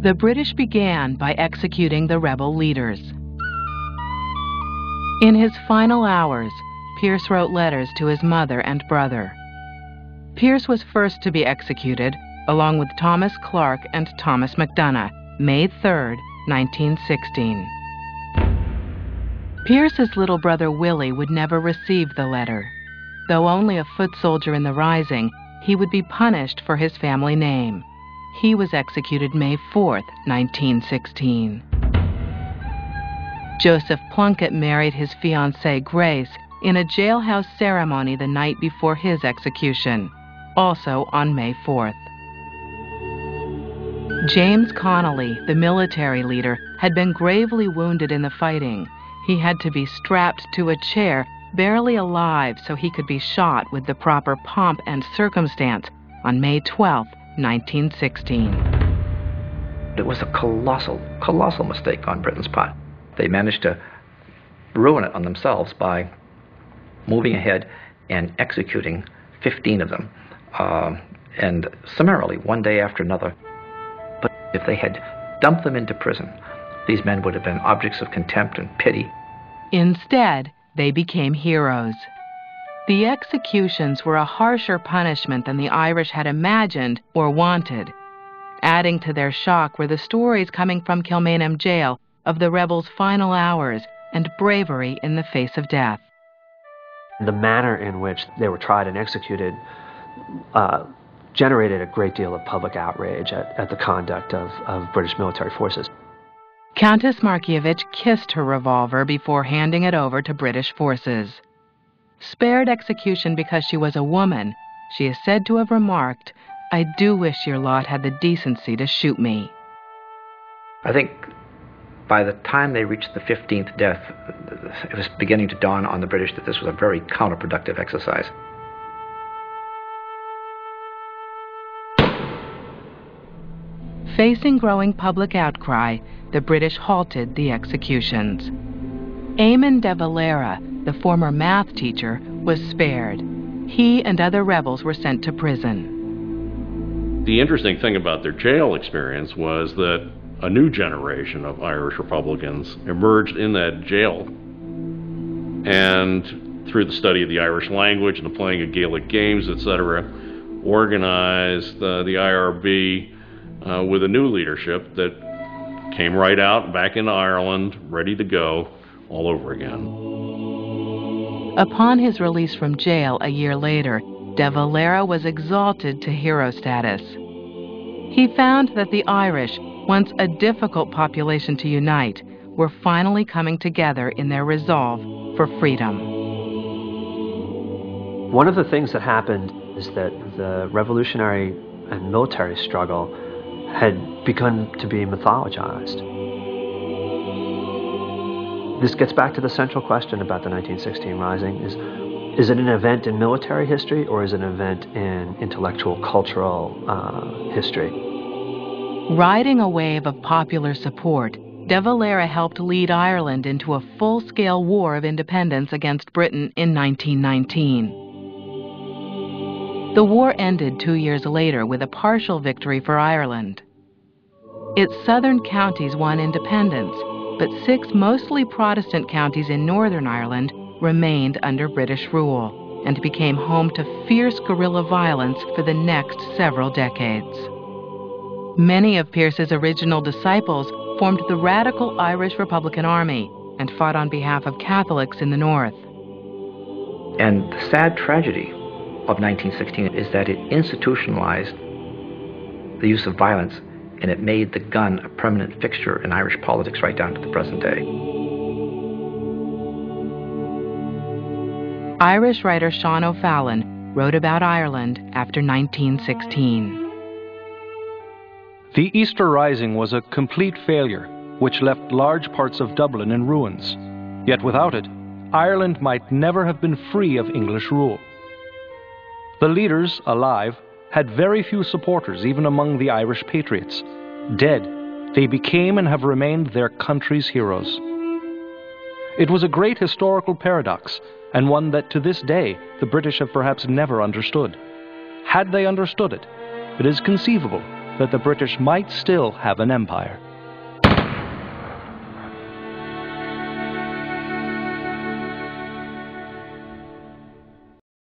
The British began by executing the rebel leaders. In his final hours, Pearse wrote letters to his mother and brother. Pearse was first to be executed, along with Thomas Clarke and Thomas MacDonagh, May 3, 1916. Pearse's little brother Willie would never receive the letter. Though only a foot soldier in the Rising, he would be punished for his family name. He was executed May 4, 1916. Joseph Plunkett married his fiancée Grace in a jailhouse ceremony the night before his execution, also on May 4th. James Connolly, the military leader, had been gravely wounded in the fighting. He had to be strapped to a chair, barely alive, so he could be shot with the proper pomp and circumstance on May 12, 1916. It was a colossal, colossal mistake on Britain's part. They managed to ruin it on themselves by moving ahead and executing 15 of them, uh, and summarily, one day after another. But if they had dumped them into prison, these men would have been objects of contempt and pity. Instead, they became heroes. The executions were a harsher punishment than the Irish had imagined or wanted. Adding to their shock were the stories coming from Kilmainham jail of the rebels' final hours and bravery in the face of death. The manner in which they were tried and executed uh, generated a great deal of public outrage at, at the conduct of, of British military forces. Countess Markievicz kissed her revolver before handing it over to British forces. Spared execution because she was a woman, she is said to have remarked, I do wish your lot had the decency to shoot me. I think by the time they reached the 15th death, it was beginning to dawn on the British that this was a very counterproductive exercise. Facing growing public outcry, the British halted the executions. Eamon de Valera, the former math teacher, was spared. He and other rebels were sent to prison. The interesting thing about their jail experience was that a new generation of Irish Republicans emerged in that jail. And through the study of the Irish language and the playing of Gaelic games, etc., organized uh, the IRB uh, with a new leadership that came right out back into Ireland, ready to go all over again. Upon his release from jail a year later, De Valera was exalted to hero status. He found that the Irish, once a difficult population to unite, were finally coming together in their resolve for freedom. One of the things that happened is that the revolutionary and military struggle had begun to be mythologized. This gets back to the central question about the 1916 Rising is is it an event in military history or is it an event in intellectual cultural uh, history? Riding a wave of popular support, De Valera helped lead Ireland into a full scale war of independence against Britain in 1919. The war ended two years later with a partial victory for Ireland. Its southern counties won independence, but six mostly Protestant counties in Northern Ireland remained under British rule and became home to fierce guerrilla violence for the next several decades. Many of Pearse's original disciples formed the radical Irish Republican Army and fought on behalf of Catholics in the North. And the sad tragedy of 1916 is that it institutionalized the use of violence and it made the gun a permanent fixture in Irish politics right down to the present day. Irish writer Sean O'Faolain wrote about Ireland after 1916. The Easter Rising was a complete failure, which left large parts of Dublin in ruins. Yet without it, Ireland might never have been free of English rule. The leaders, alive, had very few supporters even among the Irish patriots. Dead, they became and have remained their country's heroes. It was a great historical paradox, and one that to this day the British have perhaps never understood. Had they understood it, it is conceivable that the British might still have an empire.